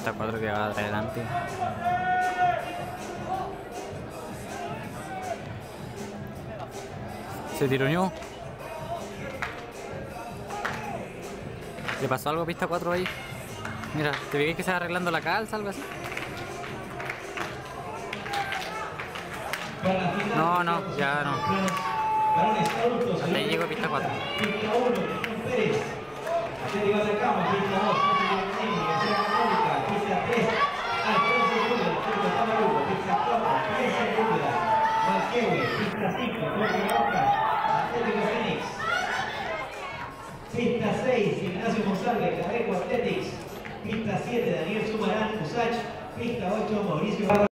Pista 4 que va adelante. Se tironeó. ¿Le pasó algo a pista 4 ahí? Mira, ¿te veis que va arreglando la calza algo así? No, no, ya no. Ahí llegó pista 4. pista 5, Claudio Roca, Atlético Fénix. Pista 6, Ignacio Monsalve, Cabeco Athletics. Pista 7, Daniel Sumarán, Usach. Pista 8, Mauricio Barra.